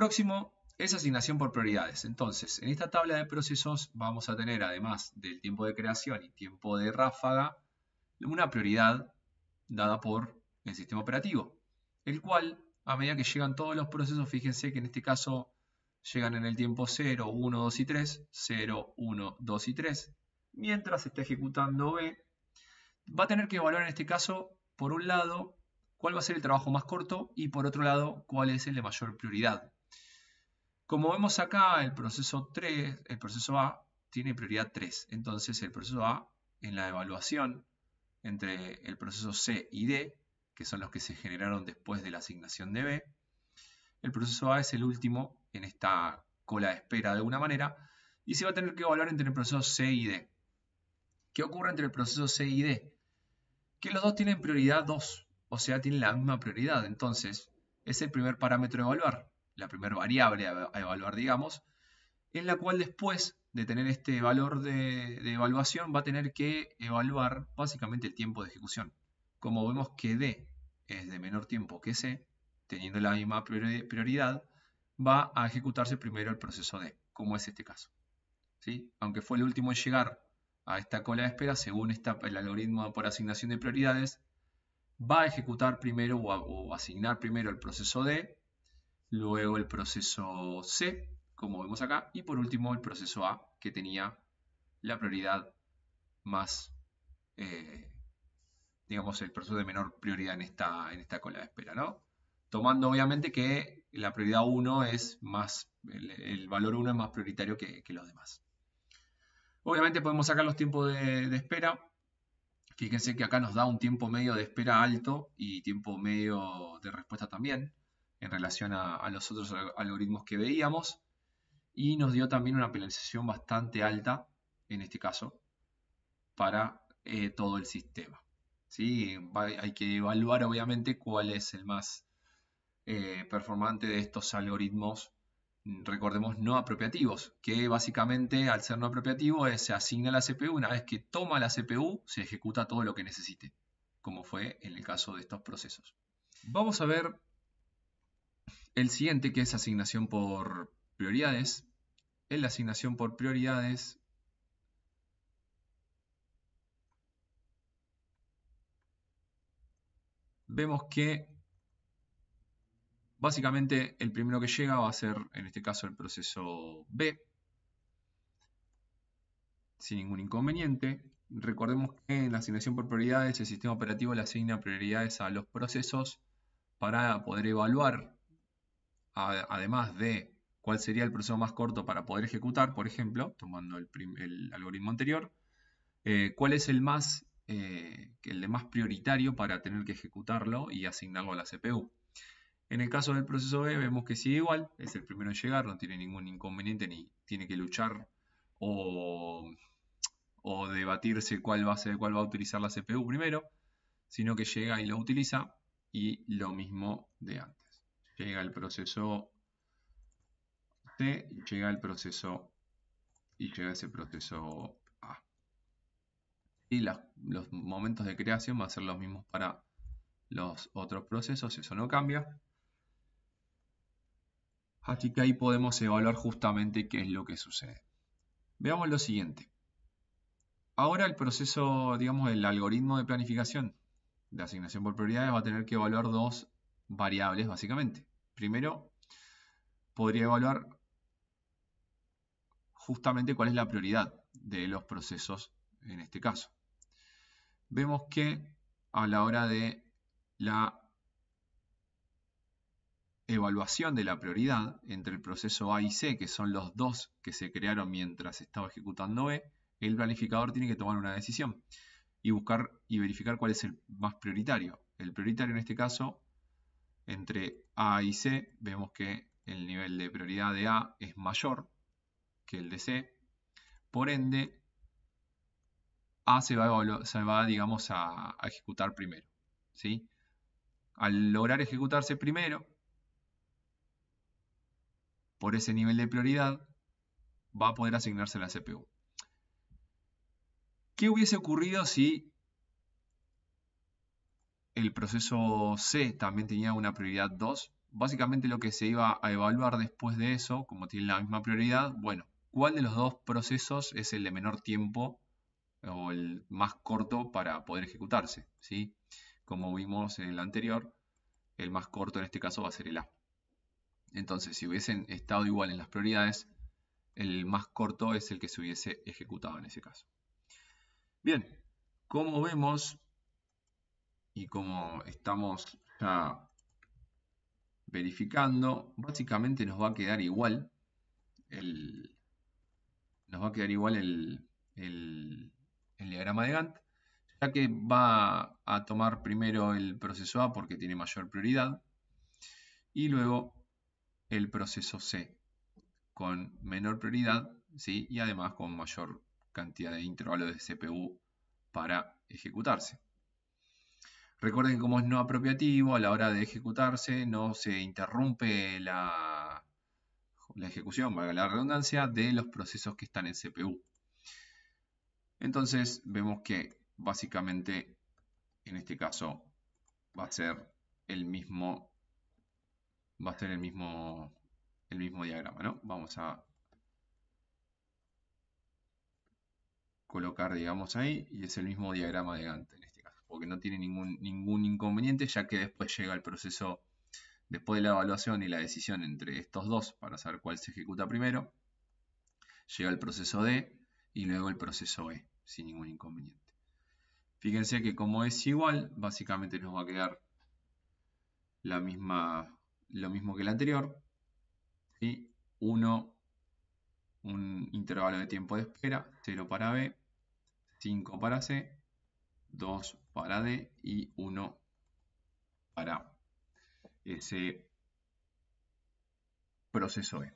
próximo es asignación por prioridades. Entonces, en esta tabla de procesos vamos a tener, además del tiempo de creación y tiempo de ráfaga, una prioridad dada por el sistema operativo, el cual, a medida que llegan todos los procesos, fíjense que en este caso llegan en el tiempo 0, 1, 2 y 3, 0, 1, 2 y 3, mientras está ejecutando B, va a tener que evaluar en este caso, por un lado, cuál va a ser el trabajo más corto y por otro lado, cuál es el de mayor prioridad. Como vemos acá, el proceso 3, el proceso A tiene prioridad 3. Entonces, el proceso A, en la evaluación entre el proceso C y D, que son los que se generaron después de la asignación de B, el proceso A es el último en esta cola de espera de alguna manera, y se va a tener que evaluar entre el proceso C y D. ¿Qué ocurre entre el proceso C y D? Que los dos tienen prioridad 2, o sea, tienen la misma prioridad. Entonces, es el primer parámetro a evaluar, la primera variable a evaluar, digamos, en la cual después de tener este valor de, evaluación va a tener que evaluar básicamente el tiempo de ejecución. Como vemos que D es de menor tiempo que C, teniendo la misma prioridad, va a ejecutarse primero el proceso D, como es este caso. ¿Sí? Aunque fue el último en llegar a esta cola de espera, según el algoritmo por asignación de prioridades, va a ejecutar primero o, o asignar primero el proceso D, luego el proceso C, como vemos acá, y por último el proceso A, que tenía la prioridad más, eh, digamos, el proceso de menor prioridad en esta, en esta cola de espera, ¿no? Tomando obviamente que la prioridad 1 es más, el, valor 1 es más prioritario que, los demás. Obviamente podemos sacar los tiempos de, espera. Fíjense que acá nos da un tiempo medio de espera alto y tiempo medio de respuesta también en relación a los otros algoritmos que veíamos y nos dio también una penalización bastante alta, en este caso, para eh, todo el sistema. ¿sí? hay que evaluar obviamente cuál es el más eh, performante de estos algoritmos, recordemos, no apropiativos, que básicamente al ser no apropiativo se asigna la CPU, una vez que toma la CPU se ejecuta todo lo que necesite, como fue en el caso de estos procesos. Vamos a ver el siguiente que es asignación por prioridades, en la asignación por prioridades, vemos que básicamente el primero que llega va a ser en este caso el proceso B, sin ningún inconveniente. Recordemos que en la asignación por prioridades el sistema operativo le asigna prioridades a los procesos para poder evaluar, además de cuál sería el proceso más corto para poder ejecutar, por ejemplo, tomando el, algoritmo anterior, eh, cuál es el más, eh, el de más prioritario para tener que ejecutarlo y asignarlo a la CPU. En el caso del proceso B vemos que sigue igual, es el primero en llegar, no tiene ningún inconveniente ni tiene que luchar o, debatirse cuál va, a ser, cuál va a utilizar la CPU primero, sino que llega y lo utiliza y lo mismo de antes. Llega el proceso y llega el proceso y llega ese proceso A. Y los momentos de creación van a ser los mismos para los otros procesos, eso no cambia. Así que ahí podemos evaluar justamente qué es lo que sucede. Veamos lo siguiente. Ahora el proceso, digamos, el algoritmo de planificación de asignación por prioridades va a tener que evaluar dos variables, básicamente. Primero, podría evaluar justamente cuál es la prioridad de los procesos en este caso. Vemos que a la hora de la evaluación de la prioridad entre el proceso A y C, que son los dos que se crearon mientras estaba ejecutando B, el planificador tiene que tomar una decisión y buscar y verificar cuál es el más prioritario. El prioritario en este caso, entre A y C, vemos que el nivel de prioridad de A es mayor, que el de C. Por ende, A se va, digamos, a, ejecutar primero. ¿sí? Al lograr ejecutarse primero, por ese nivel de prioridad, va a poder asignarse la CPU. ¿Qué hubiese ocurrido si el proceso C también tenía una prioridad 2 básicamente lo que se iba a evaluar después de eso, como tiene la misma prioridad, bueno, ¿cuál de los dos procesos es el de menor tiempo o el más corto para poder ejecutarse? ¿sí? Como vimos en el anterior, el más corto en este caso va a ser el A. Entonces, si hubiesen estado igual en las prioridades, el más corto es el que se hubiese ejecutado en ese caso. Bien, como vemos y como estamos ya verificando, básicamente nos va a quedar igual el, nos va a quedar igual el, el, diagrama de Gantt, ya que va a tomar primero el proceso A porque tiene mayor prioridad y luego el proceso C con menor prioridad ¿sí? y además con mayor cantidad de intervalos de CPU para ejecutarse. Recuerden que como es no apropiativo, a la hora de ejecutarse no se interrumpe la, ejecución, valga la redundancia, de los procesos que están en CPU. Entonces vemos que básicamente en este caso va a ser el mismo va a ser el mismo el mismo diagrama, ¿no? Vamos a colocar, digamos, ahí y es el mismo diagrama de Gantt porque no tiene ningún, ningún inconveniente, ya que después llega el proceso, después de la evaluación y la decisión entre estos dos para saber cuál se ejecuta primero, llega el proceso D y luego el proceso E, sin ningún inconveniente. Fíjense que como es igual, básicamente nos va a quedar la misma, lo mismo que el anterior, y 1, un intervalo de tiempo de espera, 0 para B, 5 para C, 2 para D y 1 para ese proceso E.